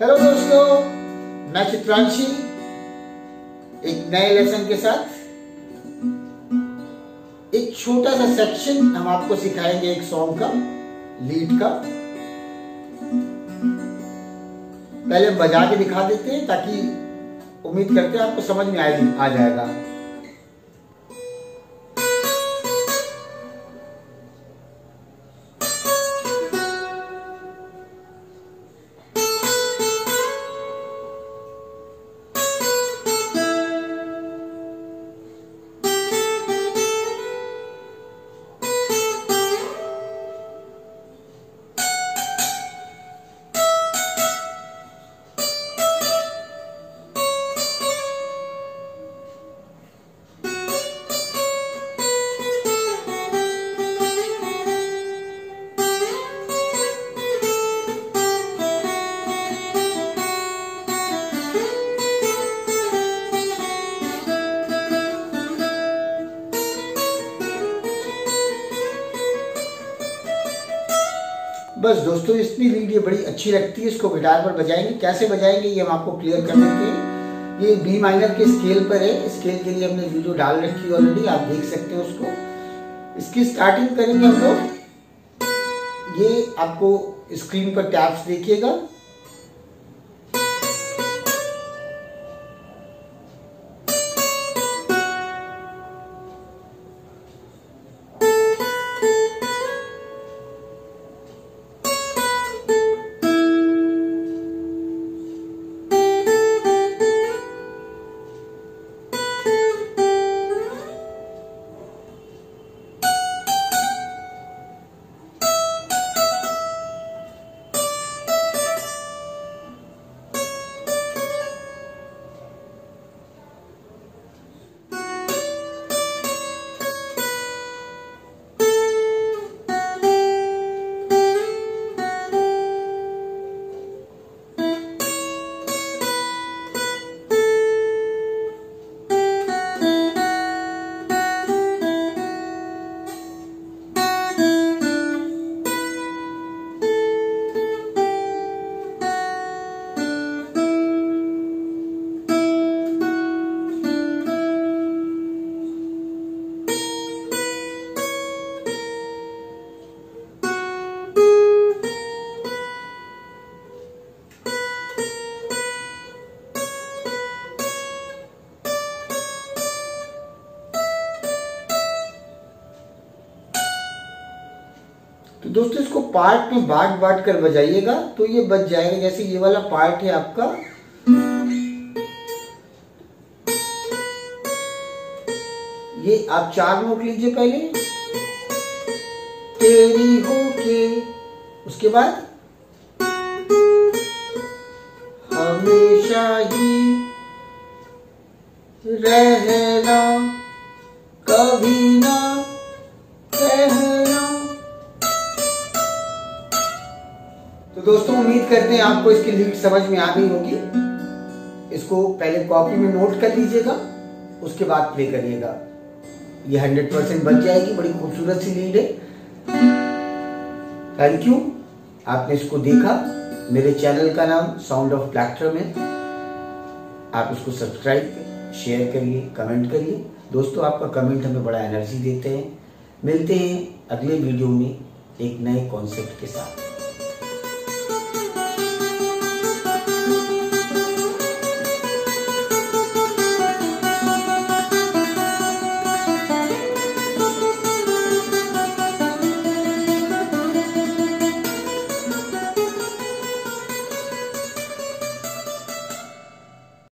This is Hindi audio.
मैं चित्रांशी, एक नए लेसन के साथ। एक छोटा सा सेक्शन हम आपको सिखाएँगे एक सॉन्ग का लीड का। पहले बजा के दिखा देते हैं ताकि उम्मीद करते हैं आपको समझ में आएगी आ जाएगा। बस दोस्तों, इसकी वीडियो बड़ी अच्छी लगती है, इसको गिटार पर बजाएँगे। कैसे बजाएँगे, ये हम आपको क्लियर कर देते हैं। ये बी माइनर के स्केल पर है। स्केल के लिए हमने वीडियो डाल रखी है ऑलरेडी आप देख सकते हैं उसको। इसकी स्टार्टिंग करेंगे हम लोग। ये आपको स्क्रीन पर टैप्स देखिएगा। तो दोस्तों, इसको पार्ट में बांट बांट कर बजाइएगा तो ये बच जाएगा। जैसे ये वाला पार्ट है आपका। ये आप चार नोट लीजिए पहले। तेरी हो के, उसके बाद? हमेशा ही रहना, कभी ना तो दोस्तों, उम्मीद करते हैं आपको इसकी लीड समझ में आ गई होगी। इसको पहले कॉपी में नोट कर लीजिएगा, उसके बाद प्ले करिएगा। ये हंड्रेड परसेंट बच जाएगी, बड़ी खूबसूरत सी लीड है। थैंक यू आपने इसको देखा, मेरे चैनल का नाम साउंड ऑफ़ प्लेक्ट्रम है आप इसको सब्सक्राइब शेयर करिए कमेंट करिए। दोस्तों, आपका कमेंट हमें बड़ा एनर्जी देते हैं। मिलते हैं अगले वीडियो में एक नए कॉन्सेप्ट के साथ।